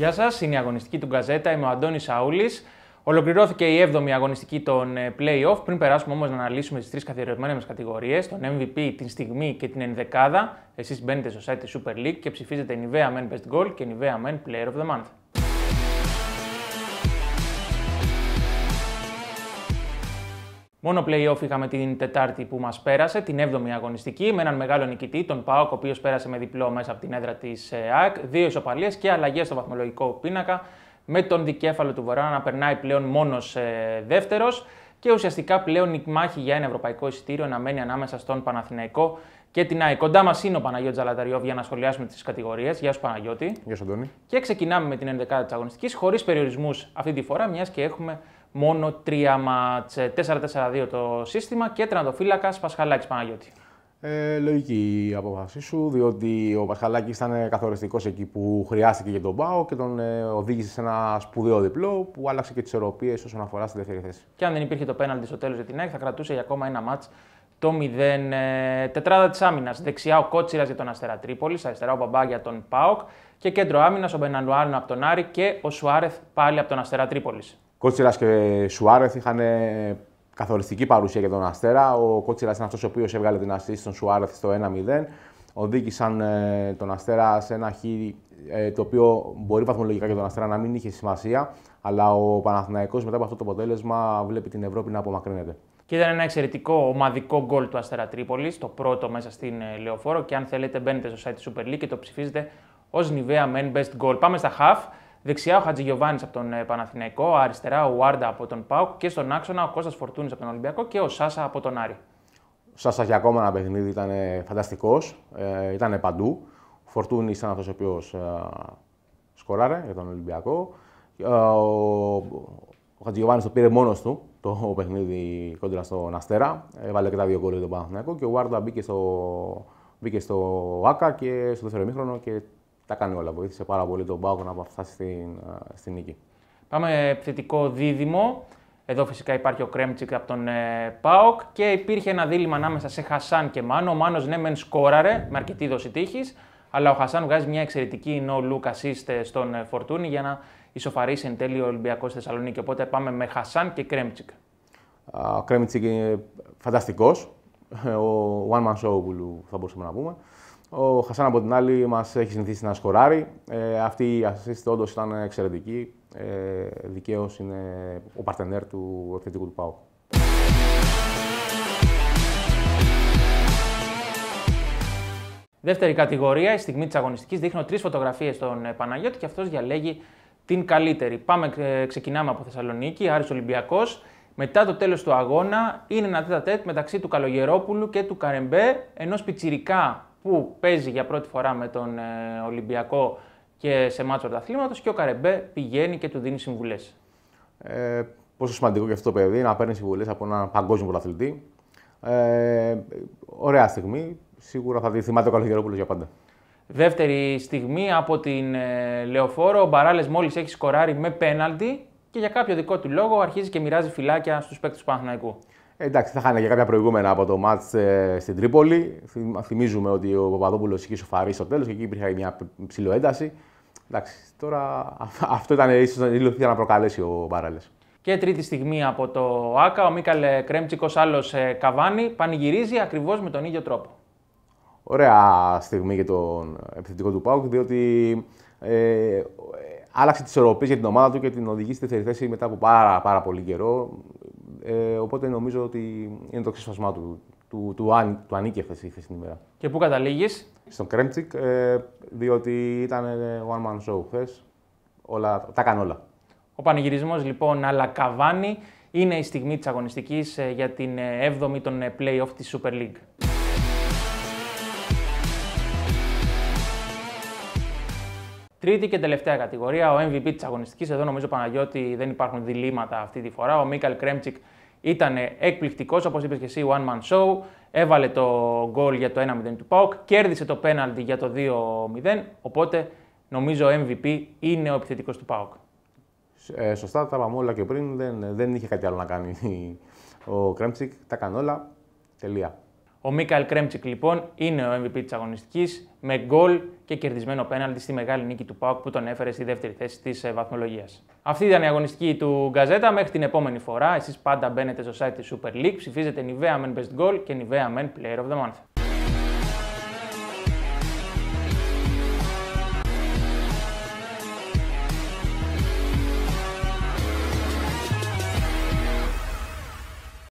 Γεια σας, είναι η αγωνιστική του Γκαζέτα. Είμαι ο Αντώνης Σαούλης. Ολοκληρώθηκε η 7η αγωνιστική των ε, Playoff. Πριν περάσουμε όμως να αναλύσουμε τις τρεις καθιερωμένες κατηγορίες, τον MVP, την στιγμή και την ενδεκάδα, εσείς μπαίνετε στο site της Super League και ψηφίζετε Nivea Men Best Goal και Nivea Men Player of the Month. Μόνο play-off είχαμε την Τετάρτη που μας πέρασε, την 7η αγωνιστική, με έναν μεγάλο νικητή, τον Πάοκ, ο οποίος πέρασε με διπλό μέσα από την έδρα της ε, ΑΕΚ, δύο ισοπαλίες και αλλαγές στο βαθμολογικό πίνακα, με τον δικέφαλο του Βορρά να περνάει πλέον μόνος ε, δεύτερος και ουσιαστικά πλέον η μάχη για ένα ευρωπαϊκό εισιτήριο να μένει ανάμεσα στον Παναθηναϊκό και την ΑΕΚ. Κοντά μας είναι ο Παναγιώτης Ζαλαταριόβ για να σχολιάσουμε τις κατηγορίες. Γεια σου Παναγιώτη. Γεια σου Αντώνη. Και ξεκινάμε με την 11η της αγωνιστικής, χωρίς περιορισμούς αυτή τη φορά, μιας και έχουμε μόνο τρία μάτς. 4-4-2 το σύστημα και τερματοφύλακας Πασχαλάκης Παναγιώτη. Ε, λογική η απόφασή σου, διότι ο Πασχαλάκης ήταν καθοριστικός εκεί που χρειάστηκε για τον Πάο και τον ε, οδήγησε σε ένα σπουδαίο διπλό που άλλαξε και τις ισορροπίε όσον αφορά στη δεύτερη θέση. Και αν δεν υπήρχε το πέναλτι στο τέλος για την ΑΕΚ, θα κρατούσε για ακόμα ένα μάτς το 0. Ε, τετράδα της άμυνας. Δεξιά ο Κότσιρας για τον Αστέρα Τρίπολης, αριστερά ο Μπαμπά για τον Πάοκ και κέντρο άμυνας ο Μπενανουάλνο από τον Άρη και ο Σουάρεθ πάλι από τον Αστέρα Τρίπολης. Κότσιρας και Σουάρεθ είχαν καθοριστική παρουσία για τον Αστέρα. Ο Κότσιρας είναι αυτός ο οποίος έβγαλε την assist στον Σουάρεθ στο 1-0. Οδήγησαν ε, τον Αστέρα σε ένα χ ε, το οποίο μπορεί βαθμολογικά για τον Αστέρα να μην είχε σημασία, αλλά ο Παναθηναϊκός μετά από αυτό το αποτέλεσμα βλέπει την Ευρώπη να απομακρύνεται. Και ήταν ένα εξαιρετικό ομαδικό γκολ του Αστέρα Τρίπολης, το πρώτο μέσα στην ε, Λεωφόρο. Και αν θέλετε, μπαίνετε στο site της Super League και το ψηφίζετε ως Nivea Men Best Goal. Πάμε στα half. Δεξιά ο Χατζηγιοβάνης από τον ε, Παναθηναϊκό, αριστερά ο Βάρντα από τον Πάουκ και στον άξονα ο Κώστας Φορτούνης από τον Ολυμπιακό και ο Σάσα από τον Άρη. Ο Σάσα για ακόμα ένα παιχνίδι ήταν φανταστικός, ε, ήταν παντού. Ο Φορτούνης ήταν αυτός ο οποίος ε, σκοράρε για τον Ολυμπιακό. Ε, ο, ο Χατζηγιοβάνης το πήρε μόνος του το παιχνίδι κόντρα στον Αστέρα. Έβαλε και τα δύο γκολ για τον Παναθηναϊκό και ο Βάρντα μπήκε στο, μπήκε στο ΟΑΚΑ και στο δεύτερο μήχρονο και τα κάνει όλα. Βοήθησε πάρα πολύ τον ΠΑΟΚ να φτάσει στην, στην νίκη. Πάμε θετικό δίδυμο. Εδώ φυσικά υπάρχει ο Κρμέντσικ από τον ε, ΠΑΟΚ και υπήρχε ένα δίλημμα ανάμεσα σε Χασάν και Μάνο. Ο Μάνος ναι, μεν σκόραρε με αρκετή δόση τύχης, αλλά ο Χασάν βγάζει μια εξαιρετική no look assist στον ε, Φορτούνη για να ισοφαρίσει εν τέλει ο Ολυμπιακός Θεσσαλονίκη. Οπότε πάμε με Χασάν και Κρμέντσικ. Ο Κρμέντσικ είναι φανταστικός. Ο one man show που θα μπορούσαμε να πούμε. Ο Χασάν από την άλλη μας έχει συνηθίσει να σκοράρει. Ε, αυτή η assist όντως ήταν εξαιρετική. Ε, Δικαίως είναι ο παρτενέρ του επιθετικού του ΠΑΟΚ. Δεύτερη κατηγορία, η στιγμή της αγωνιστικής. Δείχνω τρεις φωτογραφίες στον ε, Παναγιώτη και αυτός διαλέγει την καλύτερη. Πάμε, ε, ξεκινάμε από Θεσσαλονίκη, Άρης Ολυμπιακός. Μετά το τέλος του αγώνα είναι ένα τέτα τέτ μεταξύ του Καλογερόπουλου και του Καρεμπέ, ενός πιτσιρικά που παίζει για πρώτη φορά με τον ε, Ολυμπιακό και σε μάτσο πρωταθλήματο και ο Καρεμπέ πηγαίνει και του δίνει συμβουλές. Ε, πόσο σημαντικό και αυτό το παιδί να παίρνεις συμβουλές από έναν παγκόσμιο πρωταθλητή. Ε, ωραία στιγμή. Σίγουρα θα τη θυμάται ο Καλογερόπουλος για πάντα. Δεύτερη στιγμή από την ε, Λεωφόρο. Ο Μπαράλες μόλις έχει σκοράρει με πέναλτι και για κάποιο δικό του λόγο αρχίζει και μοιράζει φυλάκια στους παίκτες του Παναθηναϊκού. Εντάξει, θα είχαν και κάποια προηγούμενα από το μάτ ε, στην Τρίπολη. Θυμίζουμε ότι ο Παπαδόπουλος είχε σοφαρεί στο τέλος και εκεί υπήρχε μια ψηλοένταση. Εντάξει, τώρα αυτό ήταν ίσως η να προκαλέσει ο Μπάραλε. Και τρίτη στιγμή από το ΑΚΑ, ο Μίκαλ Κρέμτσικος, άλλος ε, Καβάνη, πανηγυρίζει ακριβώς με τον ίδιο τρόπο. Ωραία στιγμή για τον επιθετικό του Πάουκ, διότι ε, άλλαξε τις ισορροπίε για την ομάδα του και την οδηγεί στη δεύτερη θέση μετά από πάρα, πάρα πολύ καιρό. Ε, οπότε νομίζω ότι είναι το ξεσπασμά του. Του, του, του ανήκει αυτή η χθεσινή ημέρα. Και πού καταλήγεις, Στον Κρέμτσικ, ε, διότι ήταν one man show χθες. Όλα, τα έκανε όλα. Ο πανηγυρισμός λοιπόν Αλακαβάνη είναι η στιγμή της αγωνιστικής ε, για την 7η ε, των ε, playoff της Super League. Τρίτη και τελευταία κατηγορία, ο MVP της αγωνιστικής. Εδώ νομίζω Παναγιώτη δεν υπάρχουν διλήμματα αυτή τη φορά. Ο Μίκαλ Κρέμτσικ ήταν εκπληκτικός, όπως είπες και εσύ, one man show. Έβαλε το γκολ για το 1-0 του ΠΑΟΚ, κέρδισε το πέναλτι για το 2-0. Οπότε νομίζω ο MVP είναι ο επιθετικός του ΠΑΟΚ. Ε, σωστά, τα είπαμε όλα και πριν. Δεν, δεν είχε κάτι άλλο να κάνει ο Κρμέντσικ. Τα έκανε όλα. Τελεία. Ο Μίκαλ Κρμέντσικ λοιπόν είναι ο MVP της αγωνιστικής με γκολ και κερδισμένο πέναλτι στη μεγάλη νίκη του ΠΑΟΚ που τον έφερε στη δεύτερη θέση της ε, βαθμολογίας. Αυτή ήταν η αγωνιστική του Gazzetta. Μέχρι την επόμενη φορά, εσείς πάντα μπαίνετε στο site της Super League, ψηφίζετε Nivea Men Best Goal και Nivea Men Player of the Month.